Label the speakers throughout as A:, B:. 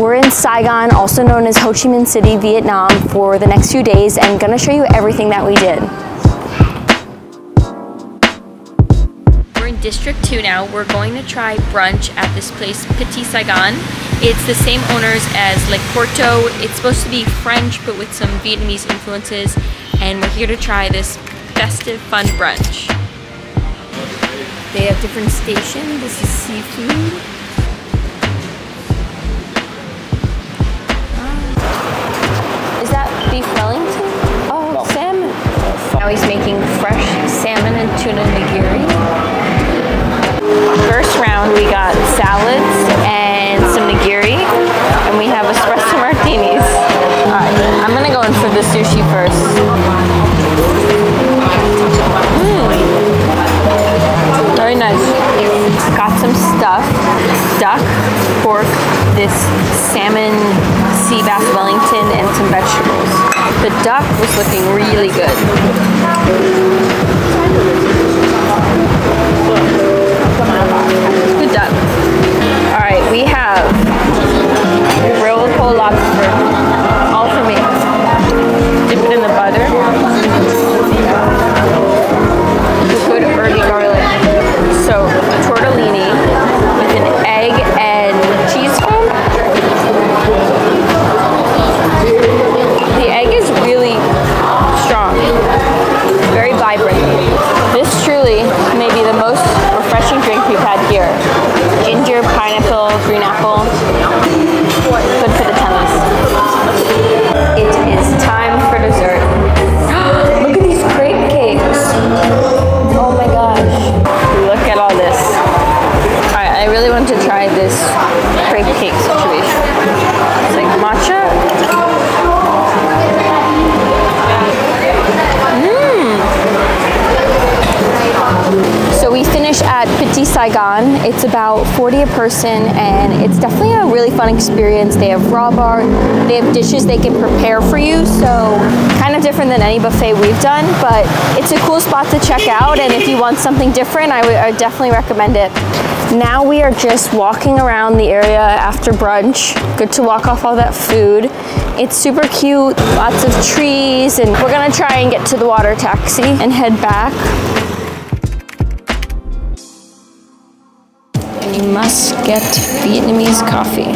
A: We're in Saigon, also known as Ho Chi Minh City, Vietnam, for the next few days and gonna show you everything that we did.
B: We're in District 2 now. We're going to try brunch at this place, Petit Saigon. It's the same owners as Le Corto. It's supposed to be French, but with some Vietnamese influences. And we're here to try this festive, fun brunch. They have different stations. This is seafood.
A: Now he's making fresh salmon and tuna nigiri. First round, we got salads and some nigiri, and we have espresso martinis. All right, I'm gonna go in for the sushi first. Mm. Very nice. Got some stuff, duck, pork, this salmon sea bass Wellington, and some vegetables. The duck was looking really good. Good duck. All right, we have grilled whole lobster, all for me. Dip it in the butter. Saigon. It's about 40 a person and it's definitely a really fun experience. They have raw bar, they have dishes they can prepare for you. So kind of different than any buffet we've done, but it's a cool spot to check out. And if you want something different, I would I definitely recommend it. Now we are just walking around the area after brunch. Good to walk off all that food. It's super cute, lots of trees, and we're gonna try and get to the water taxi and head back. You must get Vietnamese coffee.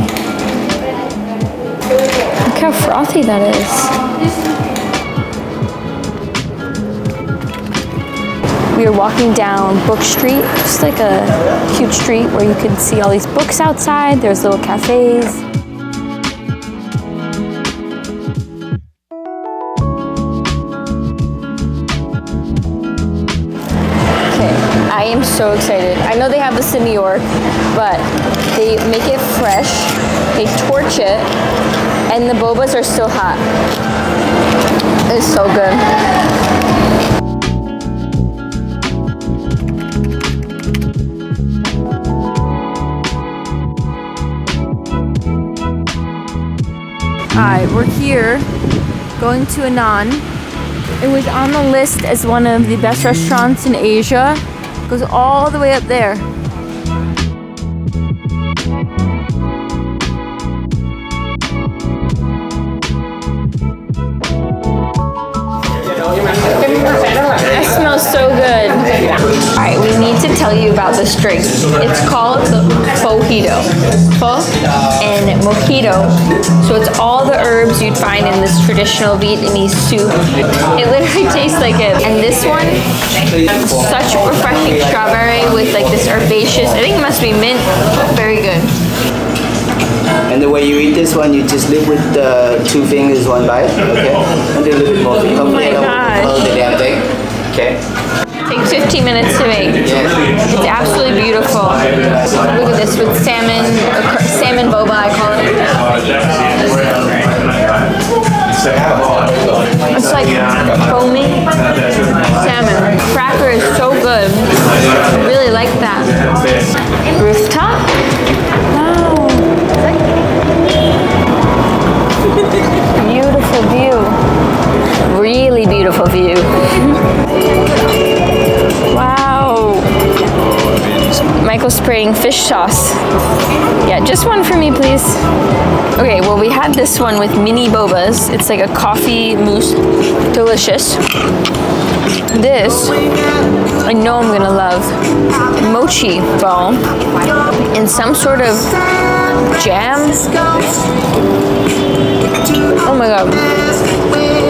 A: Look how frothy that is. We are walking down Book Street, just like a cute street where you can see all these books outside. There's little cafes. I am so excited. I know they have this in New York, but they make it fresh, they torch it, and the bobas are still hot. It's so good. Alright, we're here going to Anan. It was on the list as one of the best restaurants in Asia. Goes all the way up there. Tell you about this drink. It's called the Fojito. Pho and mojito. So it's all the herbs you'd find in this traditional Vietnamese soup. It literally tastes like it. And this one, such refreshing strawberry with like this herbaceous, I think it must be mint. Very good.
C: And the way you eat this one, you just live with the two fingers, one bite, okay? And do a little bit more. Oh
A: my gosh.
C: Hold the damn thing, okay?
A: Takes 15 minutes to make. It's absolutely beautiful. Look at this with salmon, salmon boba, I call it. Michael's spraying fish sauce. Yeah, just one for me, please. Okay, well, we had this one with mini bobas. It's like a coffee mousse. Delicious. This, I know I'm gonna love. Mochi ball in some sort of jam. Oh my god.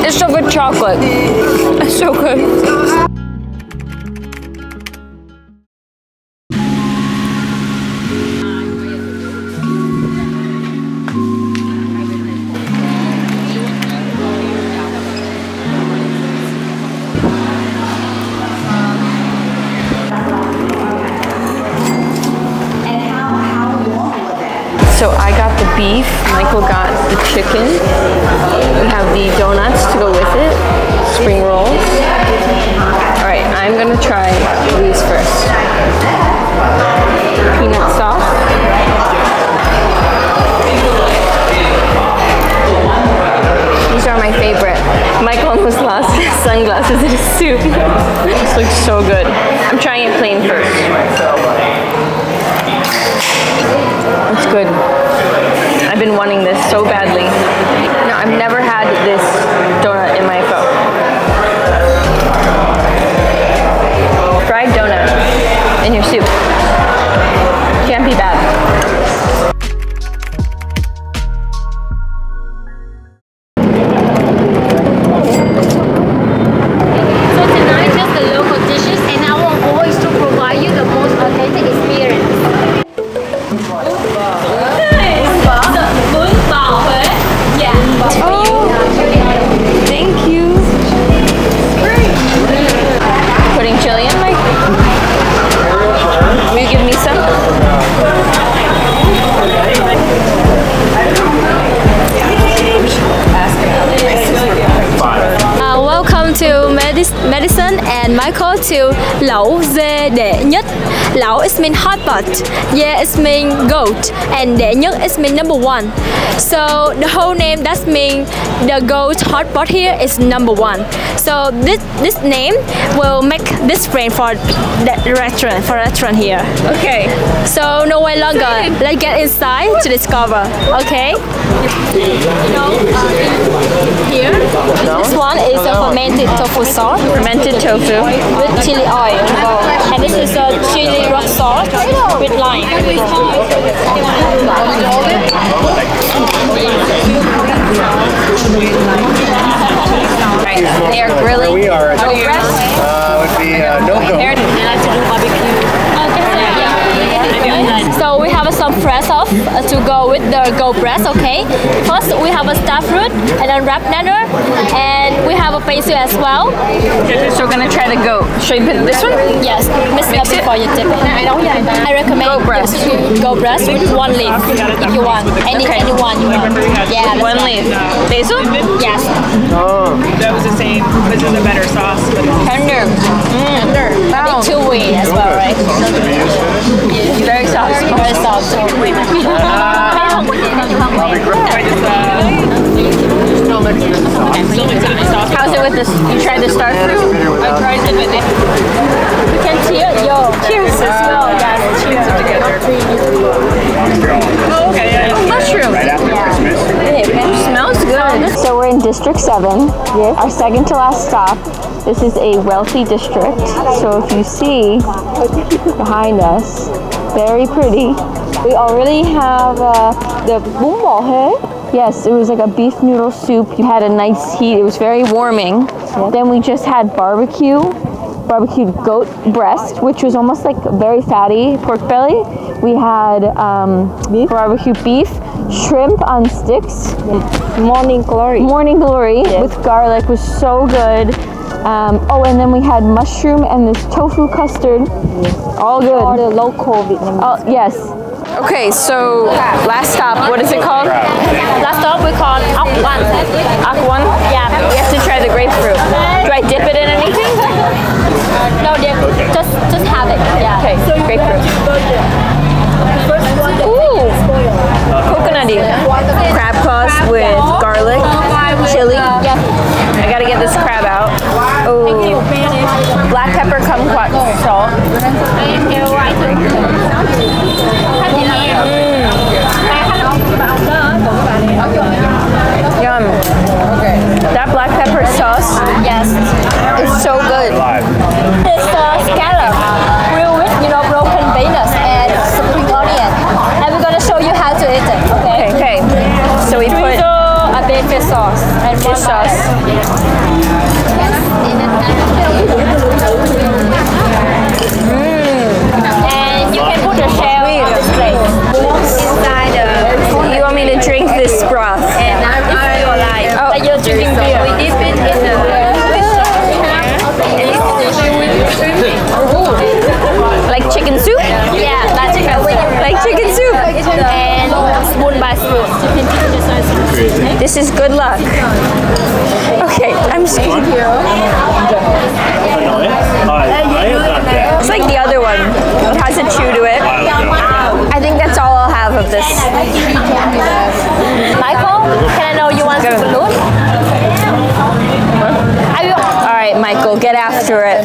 A: It's so good chocolate. It's so good. So I got the beef, Michael got the chicken. We have the donuts to go with it, spring rolls. All right, I'm gonna try these first. Peanut sauce. These are my favorite. Michael almost lost his sunglasses in his soup. this looks so good. I'm trying it plain first. It's good. I've been wanting this so badly. No, I've never had this donut in my pho. Fried donut in your soup. Can't be bad.
D: Medicine and Michael to lẩu dê đệ nhất. Lẩu is mean hot pot, dê is mean goat, and đệ nhất is mean number one. So the whole name does mean the goat hot pot here is number one. So this this name will make this friend for the restaurant for restaurant here.
A: Okay.
D: So no way longer. Let's get inside to discover. Okay. Uh, here, this one is a fermented tofu sauce
A: Fermented tofu.
D: With chili oil involved. And this is a chili rock sauce with lime.
A: Right. They are grilling.
E: We are.
A: Oh, breast.
E: Uh, would be uh, no go.
A: Prepared.
D: So we have some fresh off uh, Uh, to go with the goat breast, okay? First we have a star fruit and a wrap nanner and we have a basil as well.
A: So we're gonna try the goat. Should we put this one?
D: Yes, mix it up before you dip it. I recommend
A: Goat breast.
D: goat breast with one leaf if you want. Any
A: Okay.
D: any one you want. Yeah,
A: One
D: right.
A: leaf. Basil?
D: Yes. Oh.
F: That was the same. This is a better sauce.
A: Tender. Mm.
D: Under.
A: Wow.
D: Two way as well, right?
A: Very soft.
D: Very soft.
A: How's it with this? You tried the star fruit?
F: I tried it, but it,
D: You can cheer, yo. Cheers as well. Yes, cheers.
F: oh, okay, yeah, oh, yeah.
A: Mushroom.
E: After Christmas.
A: Smells good. So we're in District 7. Yes. Our second to last stop. This is a wealthy district. So if you see behind us, very pretty. We already have uh, the bún bò Huế. Yes, it was like a beef noodle soup. You had a nice heat. It was very warming. Then we just had barbecue, barbecued goat breast, which was almost like very fatty pork belly. We had um, barbecue beef, shrimp on sticks. Morning glory. Morning glory with garlic was so good. Um, oh, and then we had mushroom and this tofu custard. All good. All the local Vietnamese. Oh, yes. Okay, so last stop, what is it called?
D: Last stop we call One.
A: Aquan?
D: Yeah.
A: We have to try the grapefruit. Do I dip it in anything?
D: No, dip. Just just have it. Yeah.
A: Okay, grapefruit. Ooh, coconutty. Crab sauce with garlic, oh, chili.
D: Yeah.
A: I gotta get this crab out. Oh, black pepper kumquat salt.
D: So good. I'm scared. It's like the other one. It has a chew to it. I think that's all I'll have of this.
A: Michael, can I know you want some balut?
D: All right, Michael, get after it.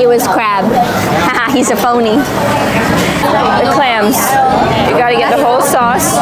D: It was crab. Haha, he's a phony. The clams. You gotta get the whole sauce.